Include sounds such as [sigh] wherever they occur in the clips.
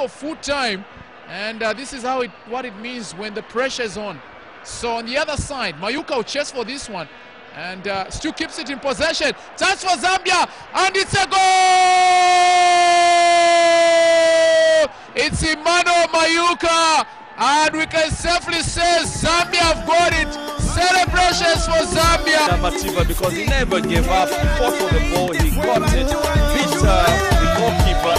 of full time, and uh, this is how it what it means when the pressure is on. So on the other side, Mayuka will chase for this one, and uh, still keeps it in possession. Chance for Zambia, and it's a goal! It's Emmanuel Mayuka, and we can safely say Zambia have got it. Celebrations for Zambia. Because he never gave up. He fought for the ball, he got it, beat uh, the goalkeeper,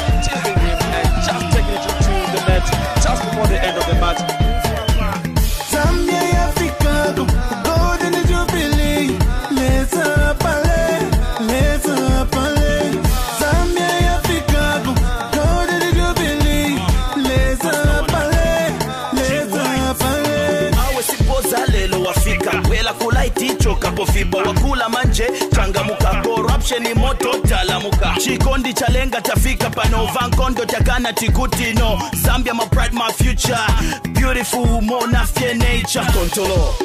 before the end of the match. Kulaiticho kapofiba wakula manje. Changamuka corruption moto talamuka chikondi chalenga tafika panova nkondo takana tikutino zambia my pride my future. Beautiful monafye nature. Kontolo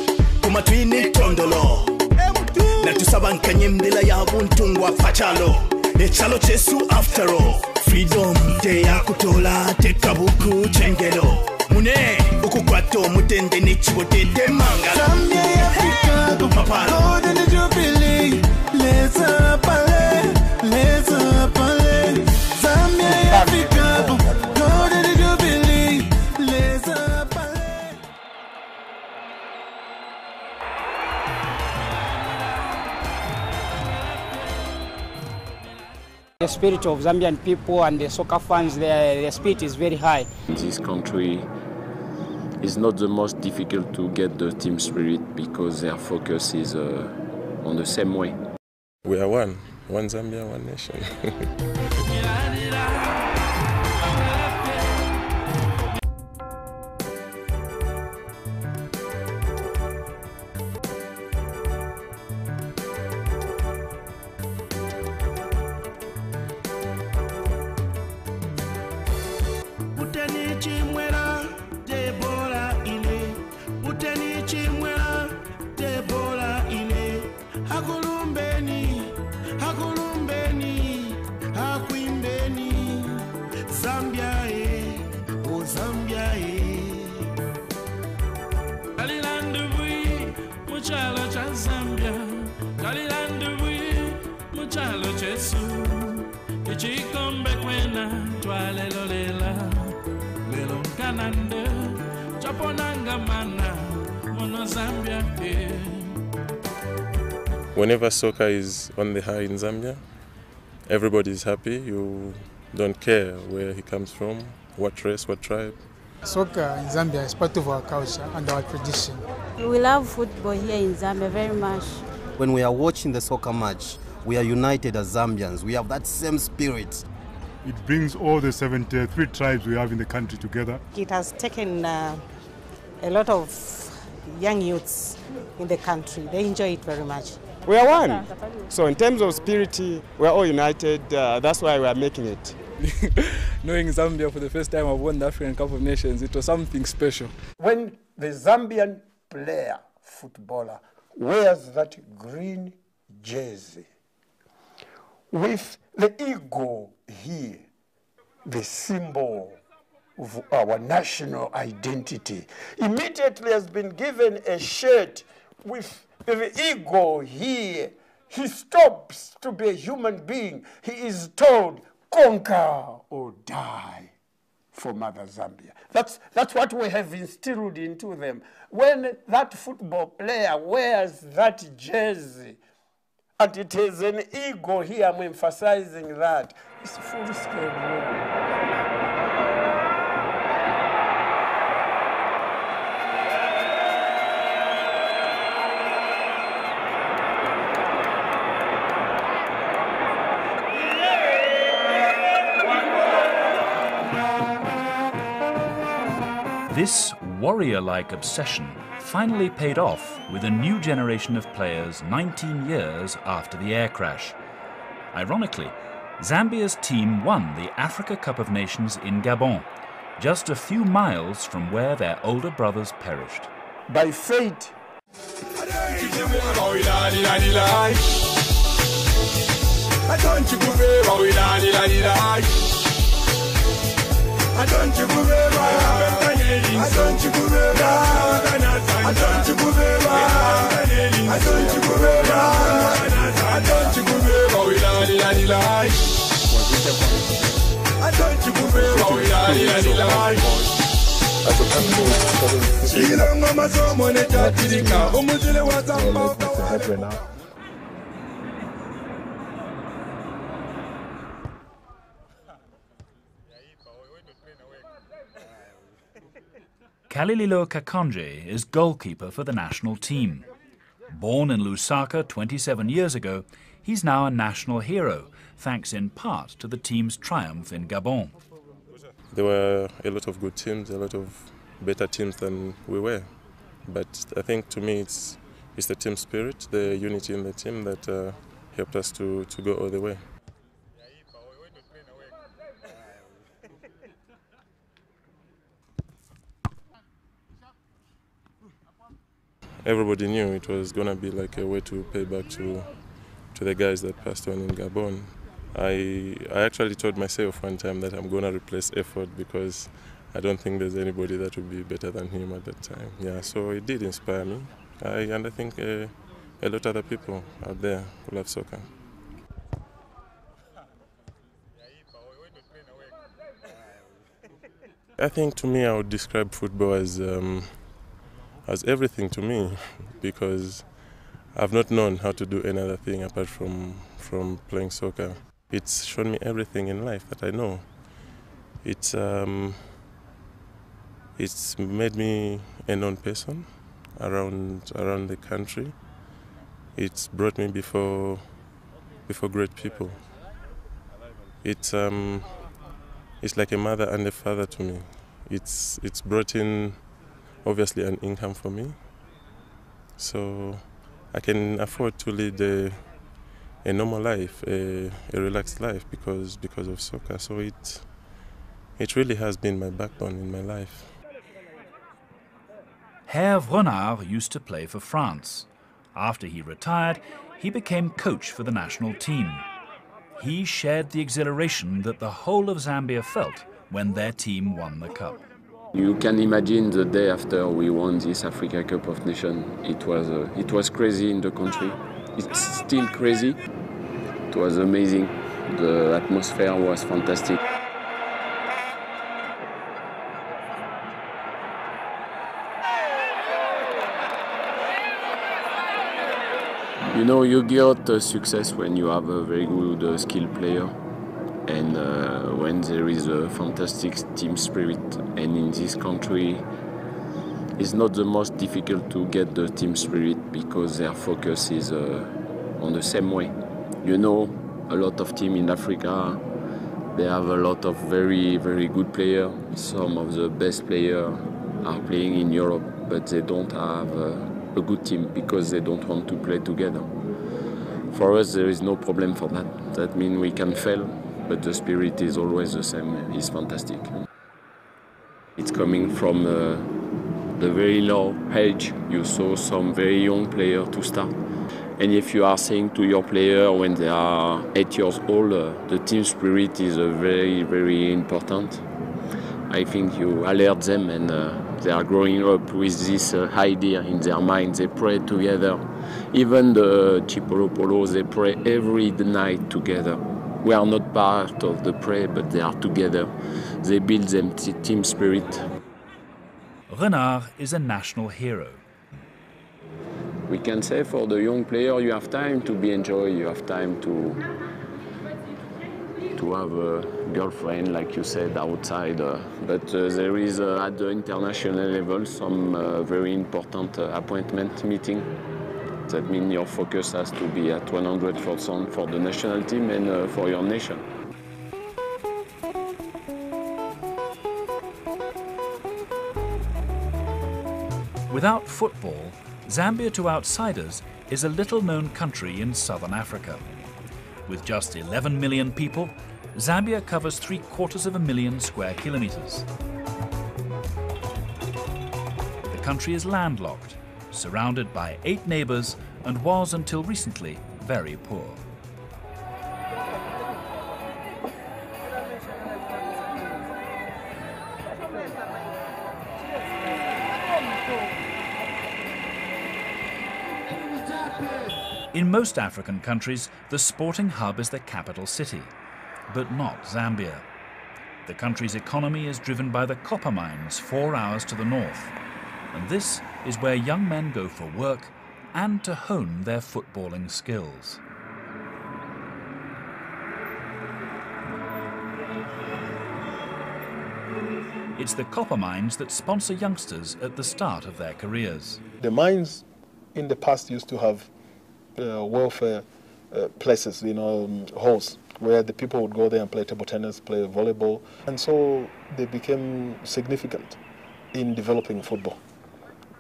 kumatwini tondolo. Natusaba nkanye mbila ya buntungwa fachalo. Echalo chesu after all. Freedom teyakutola tekabuku chengelo mune ukukwata omutende nekiwotedde mangala Zambia yafika Mapalo. golden jubilee leta pale leta pale Zambia yafika golden jubilee leta pale The spirit of Zambian people and the soccer fans, their, their spirit is very high. this country is not the most difficult to get the team spirit because their focus is uh, on the same way. We are one, one Zambia, one nation. [laughs] Whenever soccer is on the high in Zambia, everybody is happy. You don't care where he comes from, what race, what tribe. Soccer in Zambia is part of our culture and our tradition. We love football here in Zambia very much. When we are watching the soccer match, we are united as Zambians. We have that same spirit. It brings all the 73 tribes we have in the country together. It has taken uh, a lot of young youths in the country. They enjoy it very much. We are one. So in terms of spirit, we are all united. Uh, that's why we are making it. [laughs] Knowing Zambia for the first time, I've won the African Cup of Nations. It was something special. When the Zambian player, footballer, wears that green jersey with the eagle here, the symbol of our national identity, immediately has been given a shirt with the ego here. He stops to be a human being. He is told, conquer or die for Mother Zambia. That's, that's what we have instilled into them. When that football player wears that jersey, and it is an ego here, I'm emphasizing that, it's full scale. This warrior like obsession finally paid off with a new generation of players 19 years after the air crash. Ironically, Zambia's team won the Africa Cup of Nations in Gabon, just a few miles from where their older brothers perished. By fate, adonchikubeba adonchikubeba adonchikubeba adonchikubeba adonchikubeba wilalila adonchikubeba wilalila Shilongo masomo netatirika umuzile wa Kalililo Kakonje is goalkeeper for the national team. Born in Lusaka 27 years ago, he's now a national hero, thanks in part to the team's triumph in Gabon. There were a lot of good teams, a lot of better teams than we were. But I think to me it's, it's the team spirit, the unity in the team that uh, helped us to, to go all the way. Everybody knew it was going to be like a way to pay back to, to the guys that passed on in Gabon. I, I actually told myself one time that I'm going to replace Efford because I don't think there's anybody that would be better than him at that time. Yeah, so it did inspire me. I, and I think uh, a lot of other people out there who love soccer. I think to me, I would describe football as um, as everything to me, because I've not known how to do any other thing apart from from playing soccer. It's shown me everything in life that I know. It's um, it's made me a known person around around the country. It's brought me before before great people. It's um, it's like a mother and a father to me. It's it's brought in obviously an income for me, so I can afford to lead a, a normal life, a, a relaxed life because because of soccer. So it it really has been my backbone in my life. Herve Renard used to play for France. After he retired, he became coach for the national team. He shared the exhilaration that the whole of Zambia felt when their team won the cup. You can imagine the day after we won this Africa Cup of Nations. It was uh, it was crazy in the country. It's still crazy. It was amazing. The atmosphere was fantastic. You know, you get success when you have a very good uh, skilled player and uh, when there is a fantastic team spirit. And in this country, it's not the most difficult to get the team spirit because their focus is uh, on the same way. You know, a lot of teams in Africa, they have a lot of very, very good players. Some of the best players are playing in Europe, but they don't have uh, a good team because they don't want to play together. For us, there is no problem for that. That means we can fail, but the spirit is always the same. It's fantastic. It's coming from uh, the very low age. You saw some very young players to start. And if you are saying to your player when they are eight years old, uh, the team spirit is uh, very, very important. I think you alert them and uh, they are growing up with this uh, idea in their mind. They pray together. Even the Chipolopolo, they pray every night together. We are not part of the prayer, but they are together. They build them team spirit. Renard is a national hero. We can say for the young player, you have time to be enjoy. You have time to to have a girlfriend, like you said, outside. Uh, but uh, there is uh, at the international level some uh, very important uh, appointment meeting. That means your focus has to be at 100% for the national team and uh, for your nation. Without football, Zambia to outsiders is a little known country in southern Africa. With just 11 million people, Zambia covers three quarters of a million square kilometers. The country is landlocked, surrounded by eight neighbours and was until recently very poor. In most African countries, the sporting hub is the capital city, but not Zambia. The country's economy is driven by the copper mines four hours to the north, and this is where young men go for work and to hone their footballing skills. It's the copper mines that sponsor youngsters at the start of their careers. The mines in the past used to have uh, welfare uh, places, you know, um, halls where the people would go there and play table tennis, play volleyball, and so they became significant in developing football.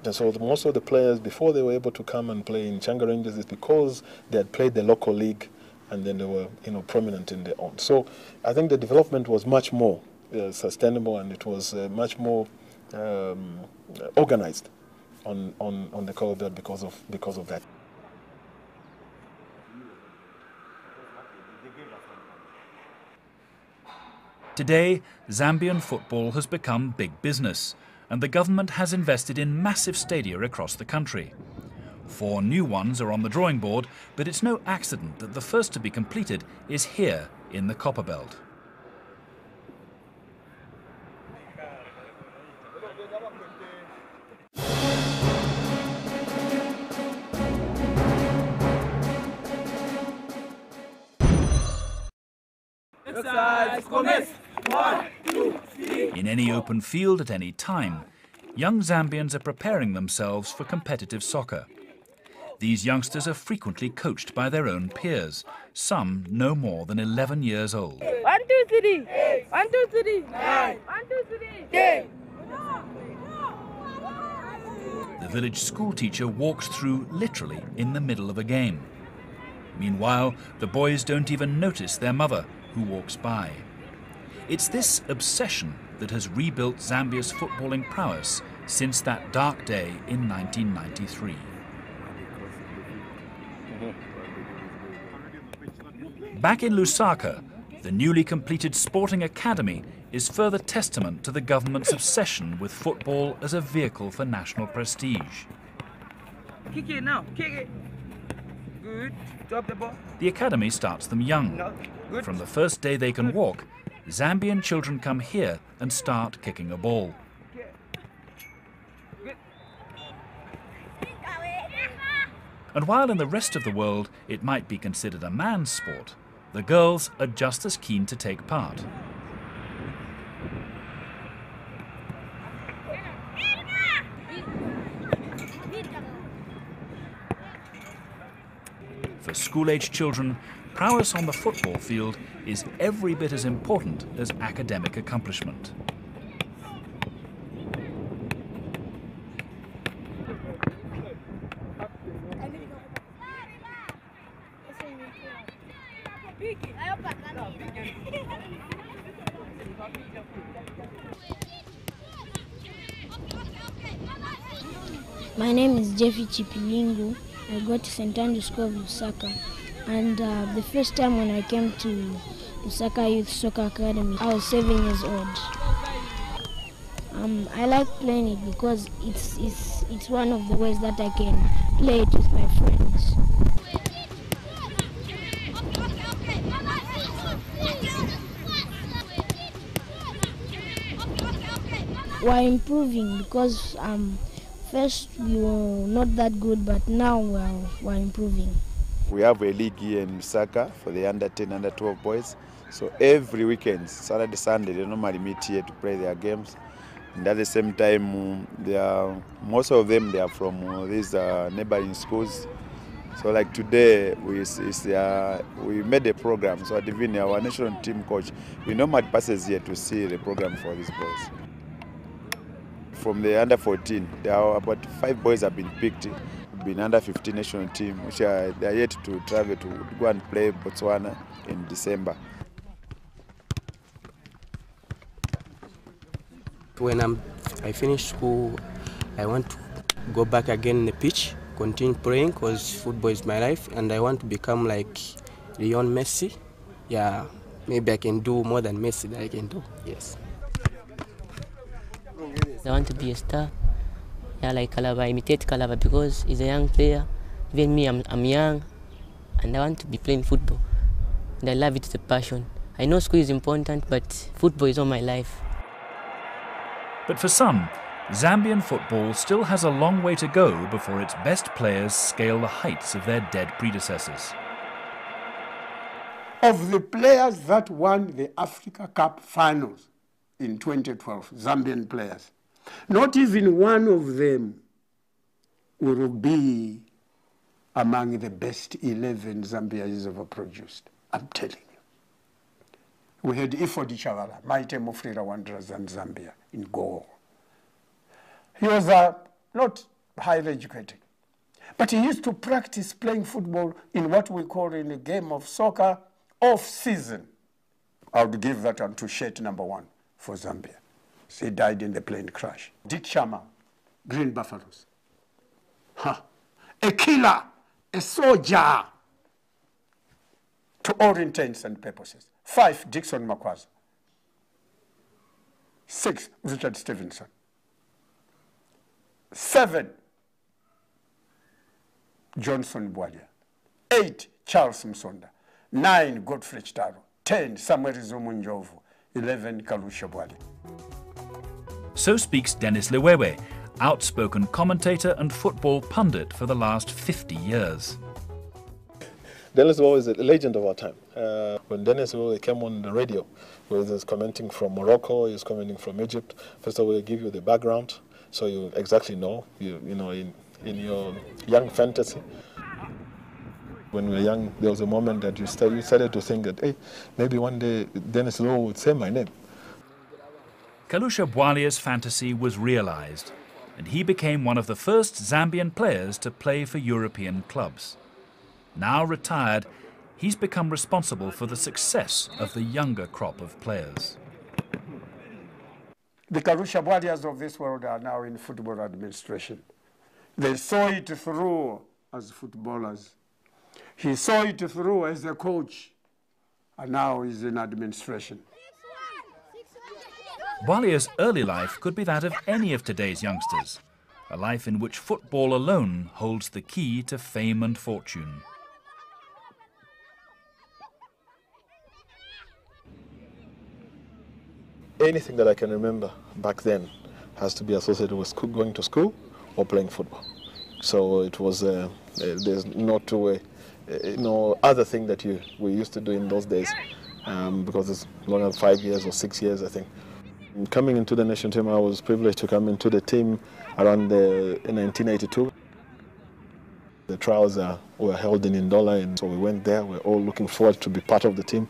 And so the, most of the players, before they were able to come and play in Nchanga Rangers, is because they had played the local league, and then they were, you know, prominent in their own. So I think the development was much more uh, sustainable, and it was uh, much more um, organized on, on, on the Belt because of because of that. Today, Zambian football has become big business, and the government has invested in massive stadia across the country. Four new ones are on the drawing board, but it's no accident that the first to be completed is here in the Copperbelt. In any open field at any time, young Zambians are preparing themselves for competitive soccer. These youngsters are frequently coached by their own peers, some no more than 11 years old. One, two, three. One, two, three. One, two, three. The village schoolteacher walks through literally in the middle of a game. Meanwhile, the boys don't even notice their mother, who walks by. It's this obsession that has rebuilt Zambia's footballing prowess since that dark day in 1993. Back in Lusaka, the newly completed sporting academy is further testament to the government's obsession with football as a vehicle for national prestige. Kick it now. Kick it. Good. Drop the ball. The academy starts them young. From the first day they can walk, Zambian children come here and start kicking a ball. And while in the rest of the world it might be considered a man's sport, the girls are just as keen to take part. For school-aged children, prowess on the football field is every bit as important as academic accomplishment. My name is Jeffy Chipilingu. I go to St. Andrew's School of Lusaka. And uh, the first time when I came to Lusaka Youth Soccer Academy, I was seven years old. Um, I like playing it because it's, it's, it's one of the ways that I can play it with my friends. We're improving because um, first we were not that good, but now we're, we're improving. We have a league here in Lusaka for the under 10, under 12 boys. So every weekend, Saturday, Sunday, they normally meet here to play their games. And at the same time, they are, most of them they are from uh, these uh, neighboring schools. So like today, we is, uh, we made a program. So even our national team coach, we normally passes here to see the program for these boys. From the under 14, there are about five boys have been picked been under 15 national team, which are they are yet to travel to go and play Botswana in December. When I'm, I finish school, I want to go back again in the pitch, continue playing because football is my life, and I want to become like Leon Messi. Yeah, maybe I can do more than Messi that I can do. Yes. I want to be a star. Yeah, like Kalaba, imitate Kalaba because he's a young player. Even me, I'm, I'm young. and I want to be playing football. And I love it, it's a passion. I know school is important, but football is all my life. But for some, Zambian football still has a long way to go before its best players scale the heights of their dead predecessors. Of the players that won the Africa Cup finals in 2012, Zambian players, not even one of them will be among the best 11 Zambia has ever produced. I'm telling you. We had Efford Chabala, Mighty Mufulira Wanderers and Zambia in goal. He was uh, not highly educated, but he used to practice playing football in what we call in a game of soccer off season. I would give that one to Shet number one for Zambia. He died in the plane crash. Dick Chama, Green Buffaloes. A killer, a soldier, to all intents and purposes. Five, Dixon Makwaza. Six, Richard Stevenson. Seven, Johnson Bwalya. Eight, Charles Musonda. Nine, Godfrey Chitalu. Ten, Samuel Zumunjovu. Eleven, Kalusha Bwalya. So speaks Dennis Liwewe, outspoken commentator and football pundit for the last 50 years. Dennis Liwewe is a legend of our time. Uh, when Dennis Liwewe came on the radio, he was commenting from Morocco, he was commenting from Egypt. First of all, he give you the background, so you exactly know, you, you know, in, in your young fantasy. When we were young, there was a moment that you started, you started to think that, hey, maybe one day Dennis Liwewe would say my name. Kalusha Bwalya's fantasy was realized, and he became one of the first Zambian players to play for European clubs. Now retired, he's become responsible for the success of the younger crop of players. The Kalusha Bwalyas of this world are now in football administration. They saw it through as footballers. He saw it through as a coach, and now he's in administration. Bwalya's early life could be that of any of today's youngsters, a life in which football alone holds the key to fame and fortune. Anything that I can remember back then has to be associated with school, going to school or playing football. So it was, uh, uh, there's no two uh, no other thing that you, we used to do in those days um, because it's longer than five years or six years, I think. Coming into the national team, I was privileged to come into the team around the, in 1982. The trials uh, were held in Ndola, and so we went there. We're all looking forward to be part of the team.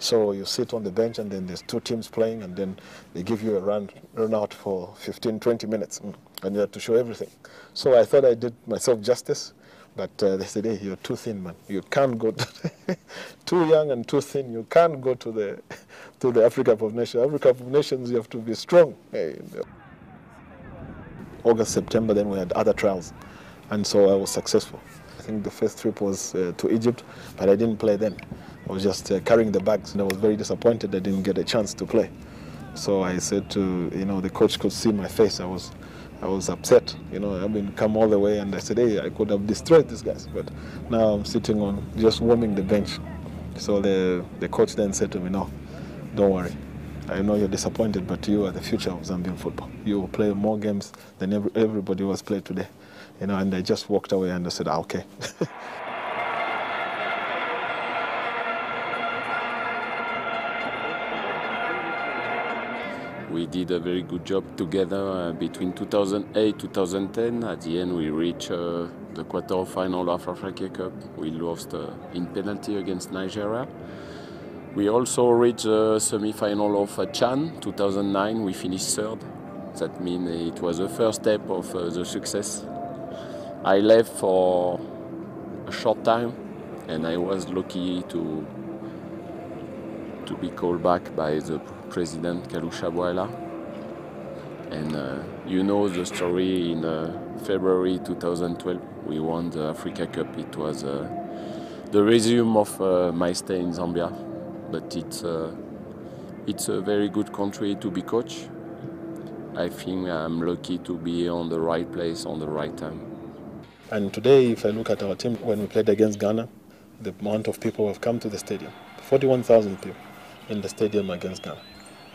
So you sit on the bench, and then there's two teams playing, and then they give you a run, run out for 15, 20 minutes, and you have to show everything. So I thought I did myself justice, but uh, they said, hey, you're too thin, man. You can't go, to [laughs] too young and too thin. You can't go to the, [laughs] to the Africa Cup of Nations. Africa Cup of Nations, you have to be strong. Hey, August, September, then we had other trials. And so I was successful. I think the first trip was uh, to Egypt, but I didn't play then. I was just uh, carrying the bags, and I was very disappointed I didn't get a chance to play. So I said to, you know, the coach could see my face. I was, I was upset. You know, I mean, come all the way, and I said, hey, I could have destroyed these guys, but now I'm sitting on just warming the bench. So the the coach then said to me, no, don't worry. I know you're disappointed, but you are the future of Zambian football. You will play more games than every, everybody who has played today. You know, and I just walked away and I said, ah, okay. [laughs] we did a very good job together uh, between 2008 2010 at the end we reached uh, the quarter final of Africa Cup. We lost uh, in penalty against Nigeria. We also reached the semi-final of CHAN 2009 we finished third. That means it was the first step of the success. I left for a short time and I was lucky to to be called back by the president Kalusha Bwalya. And uh, you know the story in uh, February 2012, we won the Africa Cup. It was uh, the resume of uh, my stay in Zambia, but it's, uh, it's a very good country to be coach. I think I'm lucky to be on the right place on the right time. And today, if I look at our team, when we played against Ghana, the amount of people who have come to the stadium. 41,000 people in the stadium against Ghana.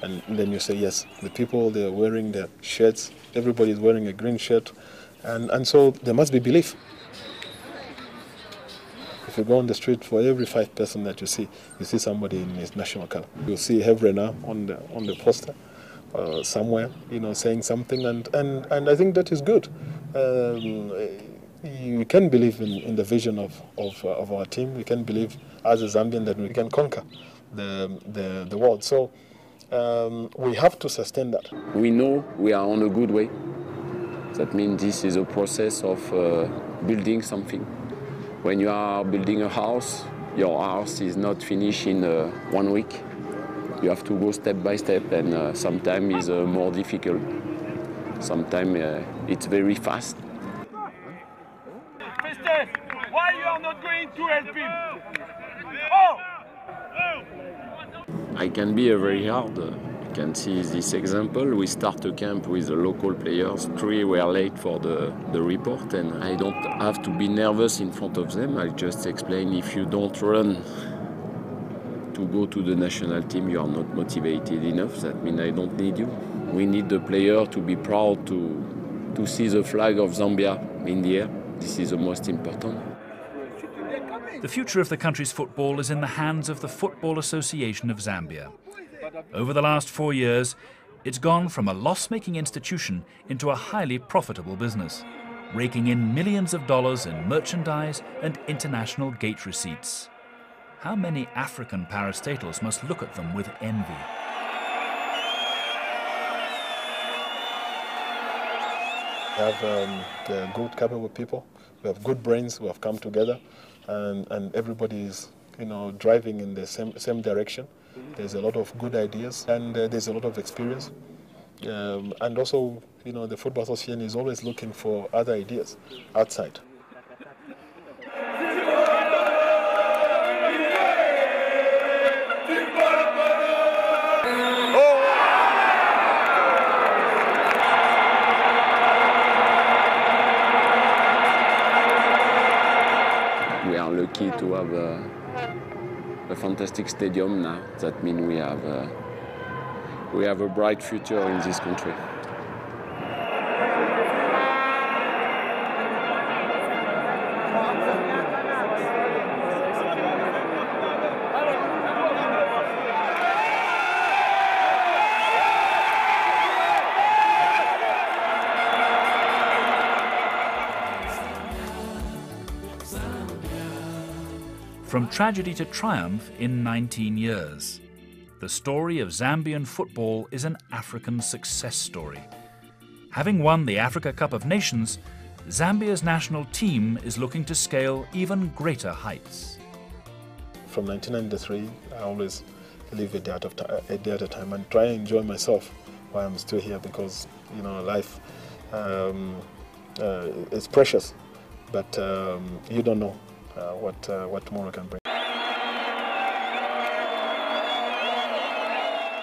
And then you say, yes, the people, they're wearing their shirts, everybody's wearing a green shirt, and, and so there must be belief. If you go on the street, for every five person that you see, you see somebody in his national color. You'll see Herve now on the, on the poster uh, somewhere, you know, saying something, and, and, and I think that is good. Um, you can believe in, in the vision of, of, uh, of our team. We can believe as a Zambian that we can conquer the, the, the world. So um, we have to sustain that. We know we are on a good way. That means this is a process of uh, building something. When you are building a house, your house is not finished in uh, one week. You have to go step by step, and uh, sometimes it's uh, more difficult. Sometimes uh, it's very fast. Christophe, why you are not going to help him? Oh! I can be very hard. uh, You can see this example. We start a camp with the local players. Three were late for the, the report, and I don't have to be nervous in front of them. I just explain if you don't run to go to the national team, you are not motivated enough. That means I don't need you. We need the player to be proud to, to see the flag of Zambia in the air. This is the most important. The future of the country's football is in the hands of the Football Association of Zambia. Over the last four years, it's gone from a loss making institution into a highly profitable business, raking in millions of dollars in merchandise and international gate receipts. How many African parastatals must look at them with envy? We have um, the good, capable people. We have good brains who have come together, and, and everybody is, you know, driving in the same same direction. There's a lot of good ideas, and uh, there's a lot of experience. Um, and also, you know, the Football Association is always looking for other ideas outside. To have a, a fantastic stadium now. That means we have a, we have a bright future in this country. From tragedy to triumph in 19 years. The story of Zambian football is an African success story. Having won the Africa Cup of Nations, Zambia's national team is looking to scale even greater heights. From 1993, I always live a day at, a time and try and enjoy myself while I'm still here because you know life um, uh, is precious, but um, you don't know what uh, what tomorrow can bring.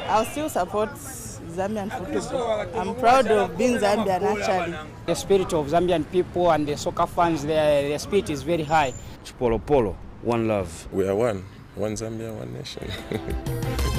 I'll still support Zambian football. I'm proud of being Zambian actually. The spirit of Zambian people and the soccer fans, their, their spirit is very high. Polo Polo, one love. We are one. One Zambia, one nation. [laughs]